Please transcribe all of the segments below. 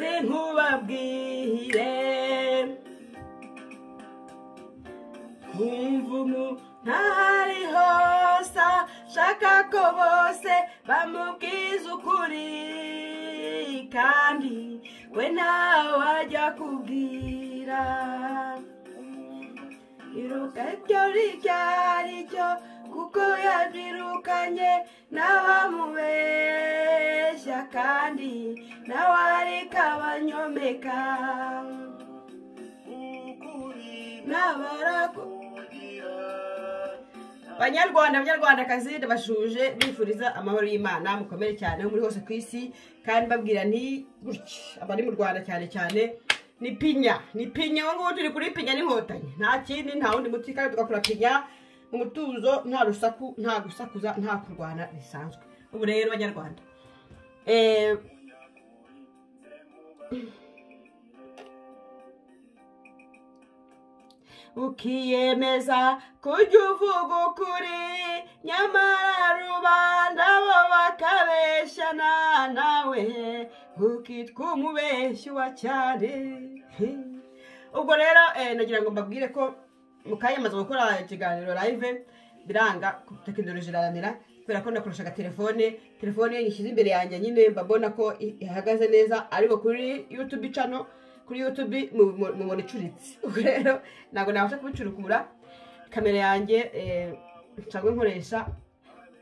sinkubabwire kumva umuntu ntahari hose shaka ko bose bamubwiza ukuri kandi we ntawe wajya kubwira iruka ryo ryari ryo kuko yabyirukanye n'abamubeshya kandi nawe ariko abanyomeka banyarwanda banyarwandakazi ndabashuje bifuriza amahoro y'imana mukomere cyane aho muri hose ku isi kandi babwira nti gutya abari mu rwanda cyane cyane ni pinya ni pinya ubu ngubu turi kuri pinya n'inkotanyi. Nta kindi nta wundi muti kandi tugakora pinya mu mutuzo nta rusaku nta gusakuza nta kurwana bisanzwe. Ubu rero banyarwanda. Eh, ukiyemeza kujya uvuga ukuri nyamara rubanda bo bakabeshyana nawe ukitwa umubeshyi wa cyane. Ubwo rero eh, nagira ngo mbabwire ko mukayamaze gukora ikiganiro live biranga tekinoloji iraranira kubera ko nakoreshaga telefone telefone iyo nyishyize imbere yanjye nyine mbabona ko ihagaze neza ariko kuri youtube channel kuri mu- mubona icuritse ubwo rero ntabwo nabasha kubicurukura. Kamera yanjye eh, nsanzwe nkoresha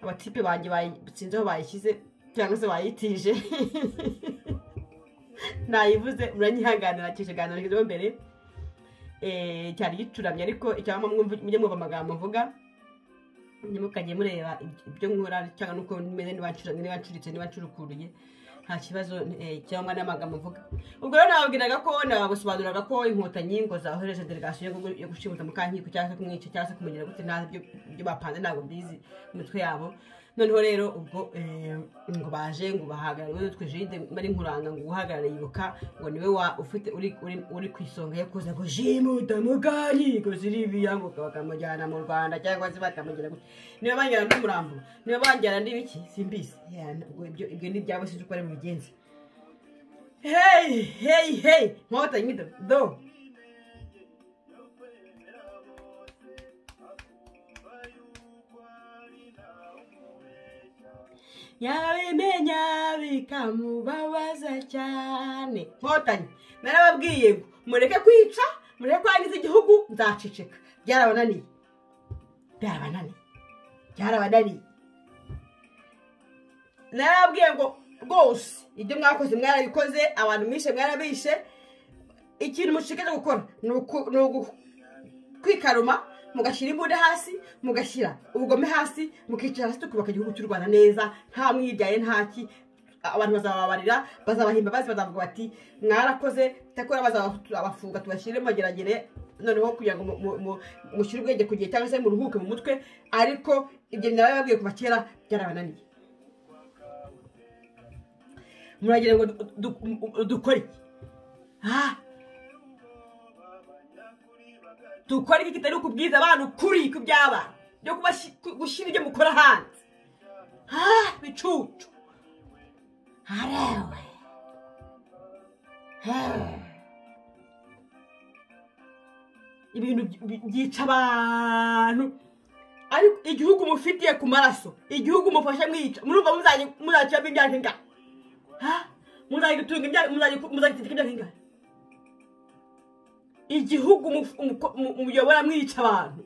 abatipe banjye sinzi bayishyize cyangwa se bayitije. Nayivuze muranyihanganira kiganiro mbere. Cyari gicuramye ariko icyangwa mwumve- mujye mwumva amagambo mvuga. Ntimukajye mureba ibyo nkora cyangwa nuko meze niba ncuritse niba ncurukuruye nta kibazo eh, cyangwa n'amagambo mvuga. Ubwo rero nababwiraga ko nabasobanuriraga ko inkotanyi ngo zahoreje delegasiyo yo gu- yo gushimuta mukankiko cyangwa se kumwica cyangwa se kumugira gute ntazi ibyo bapanze ntabwo mbizi mu mitwe yabo. Noneho rero ubwo eh, ngo baje ngo bahagarare utwe jide bari nkuranga ngo uhagarare yibuka ngo ni we wa ufite uri ku isonga yo kuza ngo shimuta mukankiko ziribiya ngo bakamujyana mu rwanda cyangwa se bakamugira gute? Niba banjyana n'umurambo niba banjyana n'ibiki simbizi. Ibyo ni ibyabo sinzi uko ari bubigenze hey hey hey! Nkotanyi do do. Yabimenya bikamubabaza cyane. Nkotanyi narababwiye ngo mureke kwica mureke kwangiza igihugu nzaceceka. Byarabananiye. Byarabananiye. Byarabananiye. Narababwiye ngo rwose ibyo mwakoze mwarabikoze abantu mwishe mwarabishe ikintu mushikaje gukora ni uku- ni ugu- kwikaruma mugashyira imbunda hasi mugashyira ubugome hasi mukicara hasi tukubaka igihugu cy'u rwanda neza. Nta mwiryaye ntaki abantu bazababarira bazabaha imbabazi bazavuga bati mwarakoze cyakora bazabafunga tubashyire mageragere noneho kugira ngo mu- mu- mu- mushyire ubwenge ku gihe cyangwa se muruhuke mu mutwe ariko ibyo nababwiye kuva kera byarabananiye. Muragira ngo du- du- dukore Dukore iki kitari ukubwiza abantu ukuri ku by'abana byo gushyira ibyo mukora hanze. Ah, bicucu. Arewe Hewe. ibintu by- byica abantu. Ariko igihugu mufitiye ku maraso igihugu mufashe mwica murumva muzajya- muzakiramo imyaka ingana Ha? muzajya gutunga imyaka muzajya muzajya gutegeka imyaka igihugu muyobora mwica abantu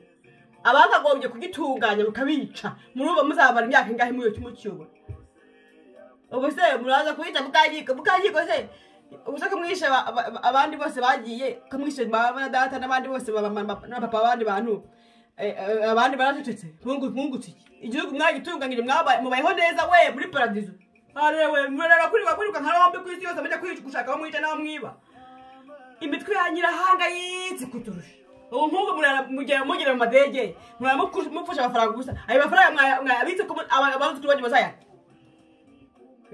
abakagombye kugitunganya mukabica murumva muzabara imyaka ingahe muyo mukiyobora ubu se muraza kuhita mukanyiko mukanyiko se ubu se ko mwishe aba- aba- abandi bose bagiye ko mwishe mama data n'abandi bose na papa abandi bantu eh, eh, abandi baracecetse mwungu- mwungutse iki igihugu mwagitunganyije mwabaye- mubayeho neza we muri paradizo arewe murareba kuriwa kwiruka nka rombe ku isi yose mujya gushaka aho mwica n'aho mwiba imitwe yanyu irahangayitse kuturusha. Ubu nk'ubu mugera mugera mu madege mupfusha amafaranga ubusa ayo mafaranga mwaya- mwayabitse ko abazi kuri banyu bazayata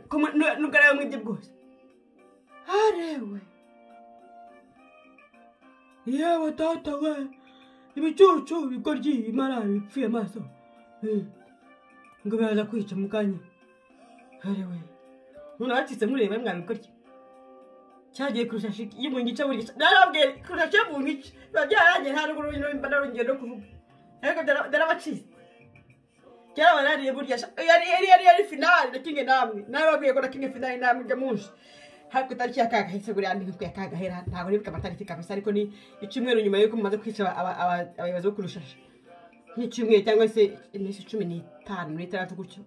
Ko mu- nu- nubwo ari ayo mwibye bwose arewe yewe tata we ibicucu ibigoryi imara bipfuye amaso. Eh, ngo biraza kwica mu kanya. Arewe none abacitse mureba mwabigoryi cyagiye kurusha shiki iyo mu gice buri gice narababwiye kurusha cyo mu gice biba byarangiye nta n'ubwo urugero narongeye no kuvuga. Ariko byarabacize kera barariye burya yari yari yari yari finale na kimwe namwe. Narababwiye ko na kimwe finale namwe ujya munsi ariko itariki ya kagahetse buriya ndi nk'uko ya kagahera ntabwo nibuka amatariki kabisa ariko ni icyumweru nyuma y'uko mumaze kwica abayobozi bo kurushaje nk'icyumweru cyangwa se iminsi cumi n'itanu n'itandatu gutyo.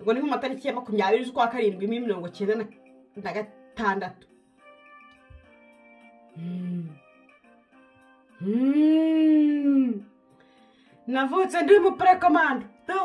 Ubwo ni nk'amatariki ya makumyabiri z'ukwa karindwi mirongo icyenda na gatandatu. Navutse ndi umuprekomando do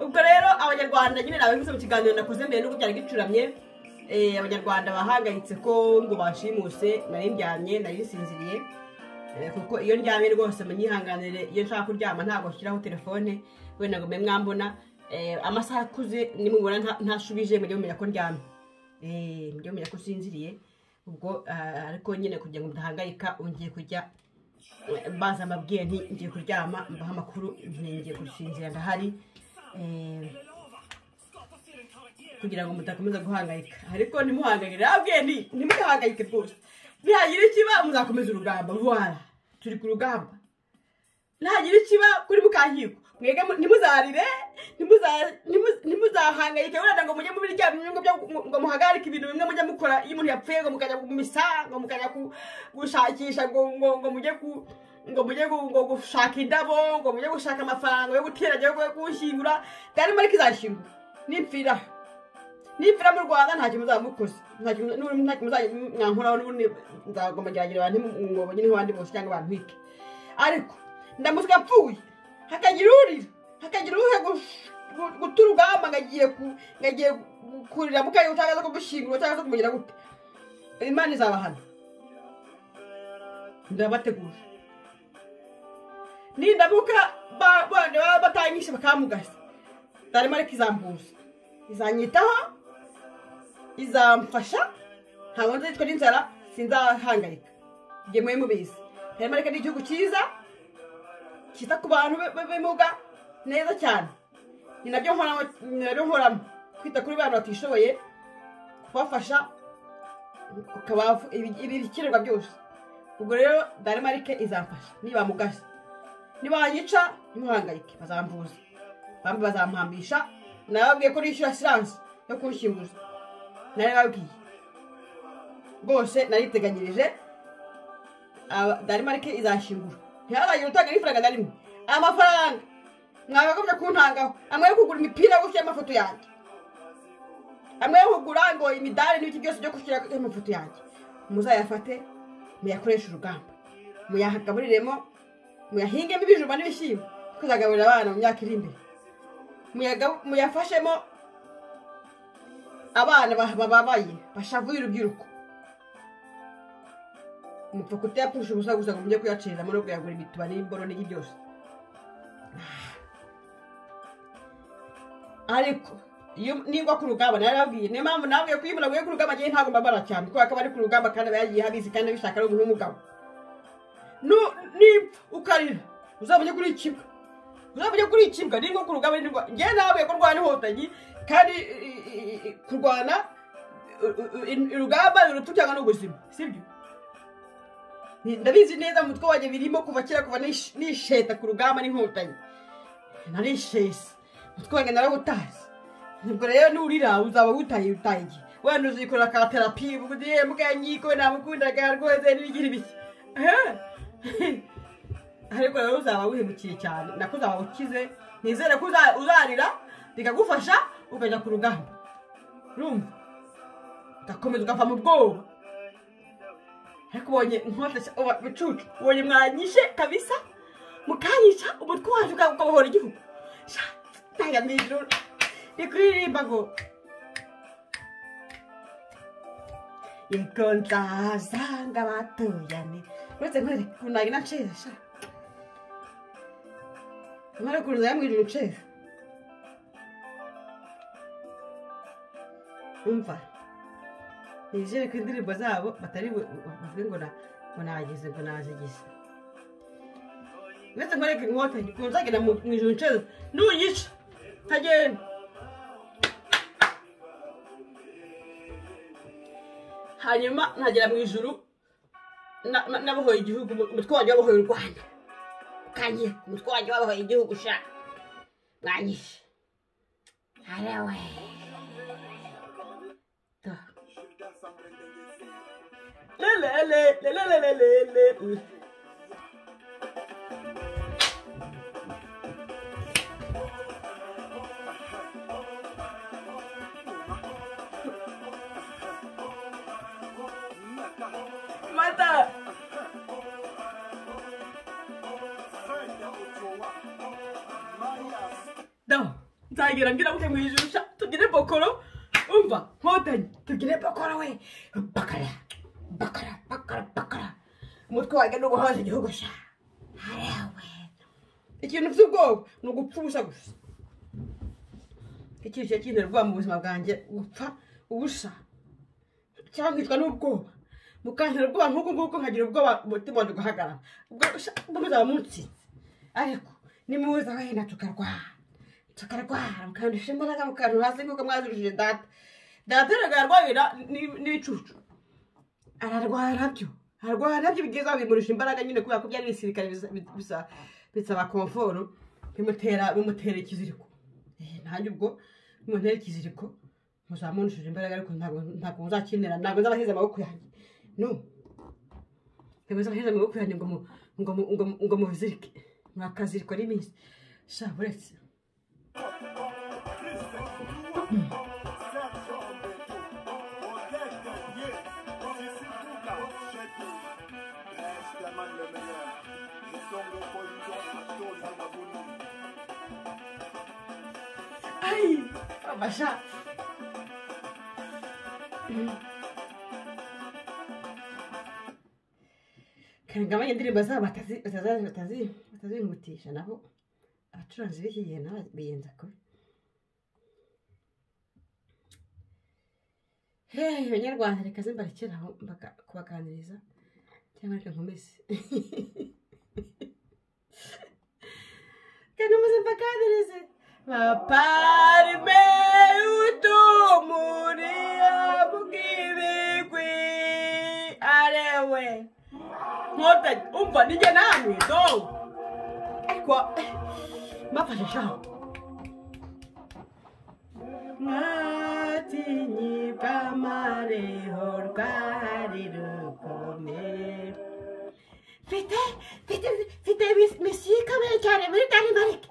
ubwo rero abanyarwanda nyine nabivuze mu kiganiro nakoze mbere n'ubwo byari gicuramye abanyarwanda bahangayitse ko ngo bashimuse nari ndyamye nari risinziriye kuko iyo ndyamye rwose munyihanganire iyo nshaka kuryama ntabwo nshyiraho telefone wenda ngo mbe mwambona amasaha akuze nimubona ntashubije mujye mumenya ko ndyamye. Mujye mumenya ko usinziriye ubwo ariko nyine kugira ngo mudahangayika ngiye kujya baza amabwire nti ngiye kuryama mbaha amakuru ngiye gusinzira ndahari. Kugira ngo mudakomeza guhangayika. Ariko ntimuhangayike nabwiye nti ntimuhangayike rwose. Nihagira ikiba muzakomeza urugamba. Vuba turi ku rugamba. Nihagira ikiba kuri mukankiko mwege ntimuzarire ntimuzahangayike wenda ngo mujye muri bya bimwe ngo muhagarike ibintu bimwe mujye mukora. Iyo umuntu yapfuye ngo mukajya kumisa ngo mukajya gushakisha ngo mujye ngo mujye gushaka indabo ngo mujye gushaka amafaranga yo guteranya yo kuwushyingura kandi marike izashyingura nipfira. Nipfira mu rwanda nta kintu muzaba mukoze nta kintu mwankoraho n'ubundi nzagomba gerageza abantu ngo nyine nk'abandi bose cyangwa abantu bike. Ariko ndamuswe apfuye. Hakagira urira hakagira uhe guta urugamba ngagiye ngagiye kurira mukayo cyangwa se kumushyingura cyangwa se kumugira gute? Imana izabahana ndabategura nindamuka batanyishe bakamugasa ndarimo ariko izambuza izanyitaho izamfasha ntabwo nzitwa n'inzara sinzahangayika igihe mwe mubizi. Ndarimo ariko ni igihugu cyiza cyita ku bantu b'ibimuga neza cyane. Ni na byo nkoramo kwita kuri bantu batishoboye kubafasha ibikenerwa byose. Ubwo rero darimarike izamfasha niba mugashya nibanyica ntimuhangayike bazambuza bamwe bazamuhambisha nababwiye ko nishyura siranse yo kunshyinguza nari babwiye rwose nariteganyirije darimarike izashingura ntihazagire utanga n'ifaranga na rimwe aya mafaranga mwagagombye kuntangaho. Amwe yo kugura imipira yo gushyiraho amafoto yanjye. Amwe yo kugura ngo imidari n'ibiki byose byo gushyiraho amafoto yanjye. Muzayafate muyakoreshe urugamba. Muyagaburiremo muyahingemo ibijumba n'ibishyimbo. Kuzagaburira abana mu myaka iri imbere. Muyafashemo abana bababaye bashavuye urubyiruko. Mupfa kutayapfusha ubusa gusa ngo mujye kuyaciriramo no kuyagura ibituba n'imboro n'iki byose. Ariko iyo ningwa ku rugamba narababwiye niyo mpamvu nabwiye ko iyo umuntu aguye ku rugamba agiye ntabwo mbabara cyane kubera ko aba ari ku rugamba kandi aba yagiye abizi kandi abishaka ari umuntu w'umugabo. Ukarira uzamenye kuri ikibwa uzamenye kuri ikibwa ningwa ku rugamba ngewe nabwiye ko rwanda inkotanyi kandi kurwana urugamba ruruta cyangwa n'ubuzima sibyo? Ndabizi neza mu mutwe wanjye birimo kuva kera kuva nisheta ku rugamba n'inkotanyi. Narishese umutwe wanjye narawutazi. Ubwo rero nurira uzaba wutaye utaye igihe wenda uzikorera ka terapi uvuga ye mukanyiko namukundaga rwose n'ibigira ibiki ariko rero uzaba wihemukiye cyane. Nako uzaba ukize nizere ko uzarira bikagufasha ukajya ku rugamba. Urumva ugakomeza ugava mu bwoba. Ariko ubonye bicucu. Ubonye mwanyishe kabisa mukanyica umutwe waje ukabohora igihugu. Ntabwo nijoro ni kuririmba ngo yego nzasanga batuyane uretse nkwereka ukuntu nagenda nceza sha nkwereka ukuntu ijuru nceza umva nizere ko indirimbo zabo batari bavuge ngo ngo nagize ngo nazigize uretse nkwereka inkotanyi ukuntu nzagenda mu ijuru nceza nunyica nkagenda hanyuma nkagera mu ijuru na- na- nabohoye igihugu umutwe wanjye wabohoye u rwanda kangiye umutwe wanjye wabohoye igihugu sha mwanyishe harawe Da. Lelele, lelelelelele. Mata! Uguhoza igihugu sha harawe ikintu ufite ubwoba ni ugupfa ubusa gusa. Ikintu kiba kintera ubwoba mu buzima bwanjye gupfa ubusa. Cyangwa nkicwa n'ubwoba mukantera ubwoba nk'uko nguko nkagira ubwoba umutima wanjye ugahagarara. Ubwo muzaba munsi ariko nimuza wenda tukarwara. Tukarwara mukandusha imbaraga mukantu hasi nk'uko mwazirishije data. Data rero ararwara ni- n'ibicucu ararwara byo. Ararwara na byo bigeza bimurisha imbaraga nyine kubera ko byari bisa- bisaba komforo bimutera bimutera ikiziriko. Eh, nanjye ubwo bimutera ikiziriko muzamunishije imbaraga ariko ntabwo ntabwo muzakinera ntabwo nzabaheze amaboko yanjye. No. Ntabwo nzabaheze amaboko yanjye ngo mu- ngo mu- ngo mu- ngo mubizirike mwakazirikwa n'iminsi. Sha buretse Ay, abasha. kangabanya indirimbo zabo batazi- bataza- batazi- batazingutisha nabo abacuranzi b'iki gihe nabo biyenza kubi hey banyarwanda reka ze mbarekere aho kubaganiriza cyangwa reka nkomeze. Reka nkomeze mbaganirize. Baparime utumuriya bw'ibigwi arewe nkotanyi umva nijye namwe do ariko mbafashe shaho mwatinyi bw'amareho rwari rukomeye mfite mfite mfite misiyo ikomeye cyane muri danimarike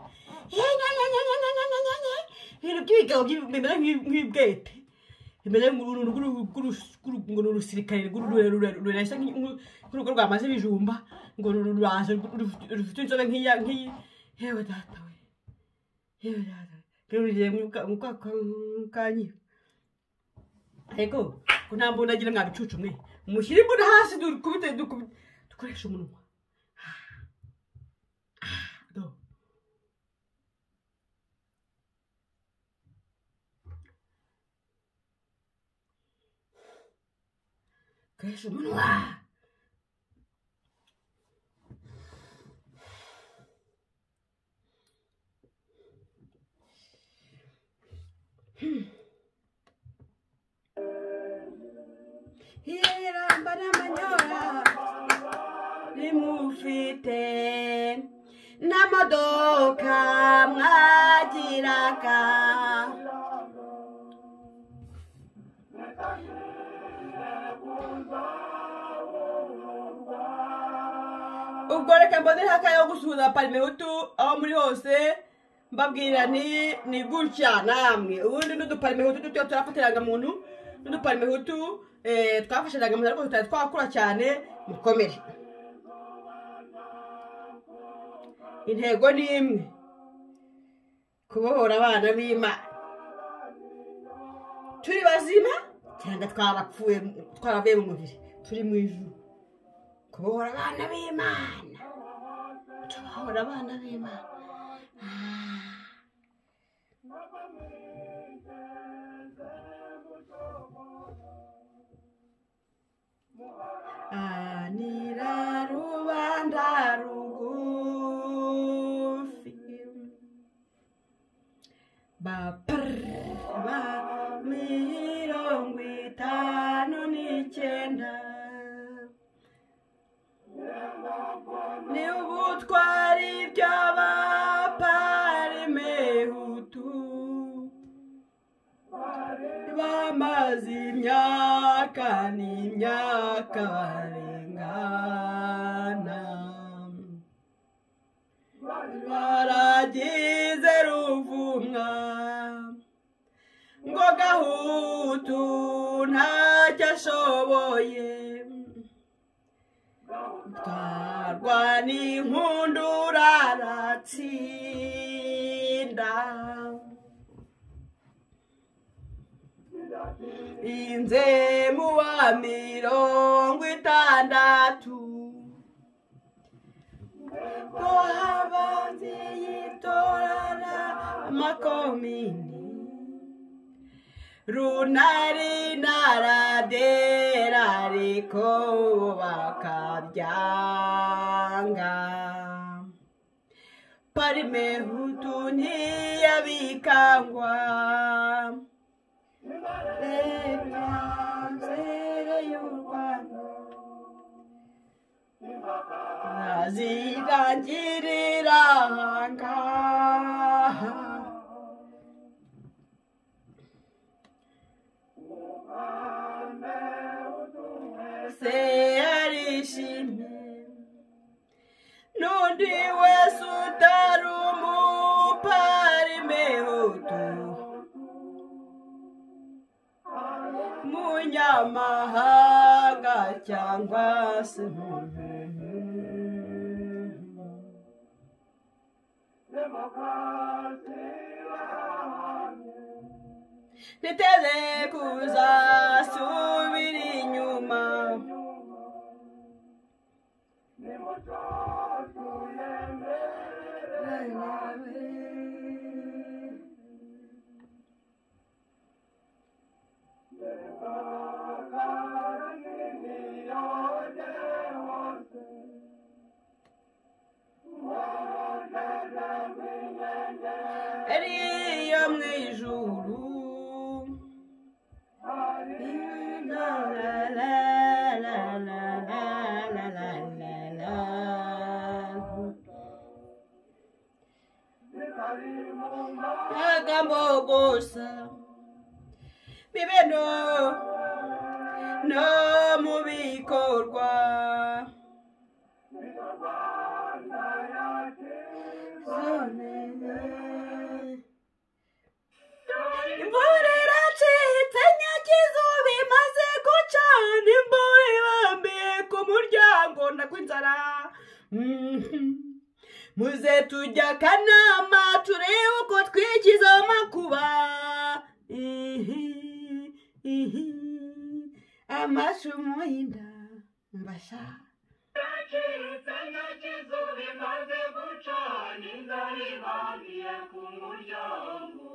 ibintu by'ibigabo by'i- bimeze nk'i- nk'ibwete bimeze ngo ni urusirikare rurerure rureshya nk'urugo rwamaze ibijumba ngo ru- ruraje rufite inzobe nk'iya nk'iyi yewe data we yewe data ruriye mu kanyiba ariko ko nta mbunda agira mwabicucu mwe mushyire imbunda hasi dukubite dukoreshe umunwa do umunwa iramba n'amanyora rimufite n'amadoka mwagiraga ubwo reka mbonere akanya ko gusuhuza parimehutu aho muri hose mbabwira ni gutya namwe ubundi n'uduparimehutu duto turafatiranga muntu n'uduparimehutu eh, twafashiraga muntu ariko tutari twakura cyane mukomere. Intego ni imwe. Kubohora abana b'imana. Turi bazima? Cyangwa twarapfuye twaravuye mu mubiri. Turi mu ijuru. Kubohora abana b'imana. 我这万能的嘛。Barengana baragize ruvumwa. Ngo gahutu ntacyo ashoboye. Twarwana inkundura aratsinda inze mu wa mirongo itandatu ko habanze yitorana amakomini. Runari naradera ariko bakabyanga. Parimehutu ntiyabikangwa. Azigangirira ahangaha se yarishimye. N'undi wese utari umuparimehutu munyamahanga cyangwa se niteze Nitelekuza sumi Eliya mwijuru Eliya muze tujya akanama turebe uko twikiza amakuba. Amashumu y'inda mbasha. Yacitse nyakizuba imaze gucana inzara ibambiye ku muryango.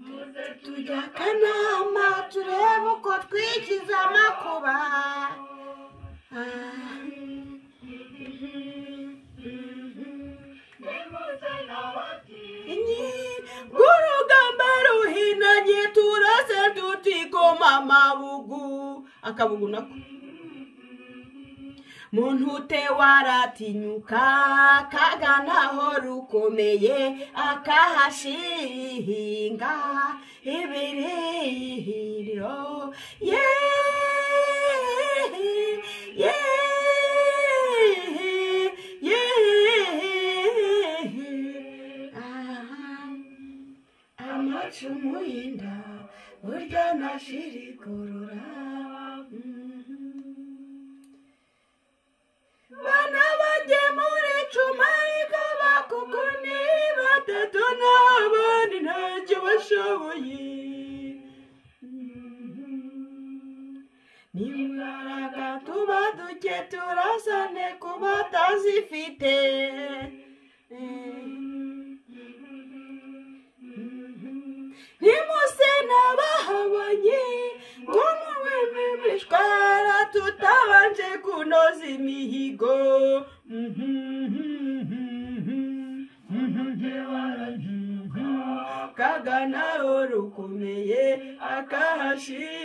Muze tujya akanama turebe uko twikiza amakuba. Rw'urugamba ruhinanye turase tutikoma amabugu akabugu nako muntu ute waratinyuka kaganaho rukomeye akahashinga ibiriro yeee amacumu y'inda burya nashirikurura bana bajye muri cuma rikaba kuko ni batatu n'abandi ntacyo bashoboye nimbaraga tuba duke turasane ku batazifite tutabanje kunoza imihigo kaganaho rukomeye akahashinga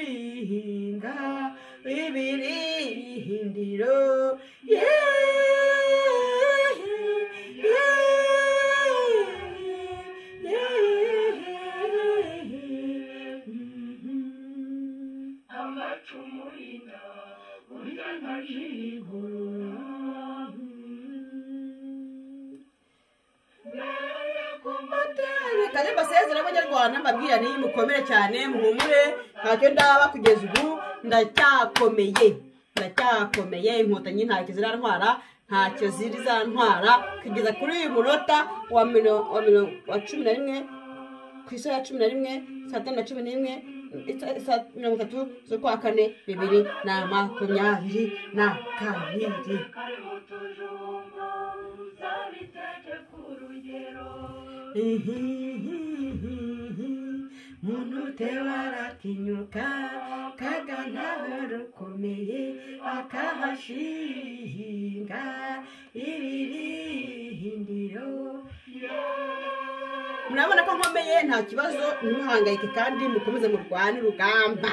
reka rero mbasezere abanyarwanda mbabwira niyo mukomere cyane muhumure ntacyo ndaba kugeza ubu ndacyakomeye. Ndacyakomeye inkotanyi ntacyo zirantwara ntacyo ziri zantwara. Kugeza kuri uyu munota wa wa cumi na rimwe ku isaha ya cumi na rimwe saa tanu na cumi n'imwe mirongo itatu z'ukwa kane bibiri na makumyabiri na kabiri. Muntu utewe aratinyuka kaganaho rukomeye akahashinga. Ibirindiro murabona ko nkomeye nta kibazo. Ntimuhangayike kandi mukomeze murwane urugamba.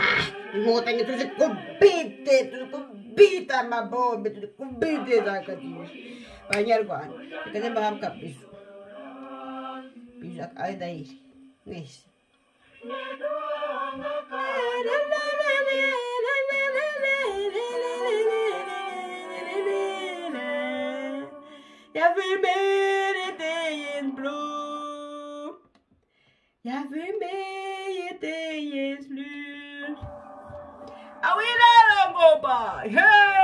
Inkotanyi turi kubite turi kubita amabombe turi kubite za kadisha banyarwanda reka njye mbahabwa bizu Yujak Aydair. Wish. Every in blue. Blue. Go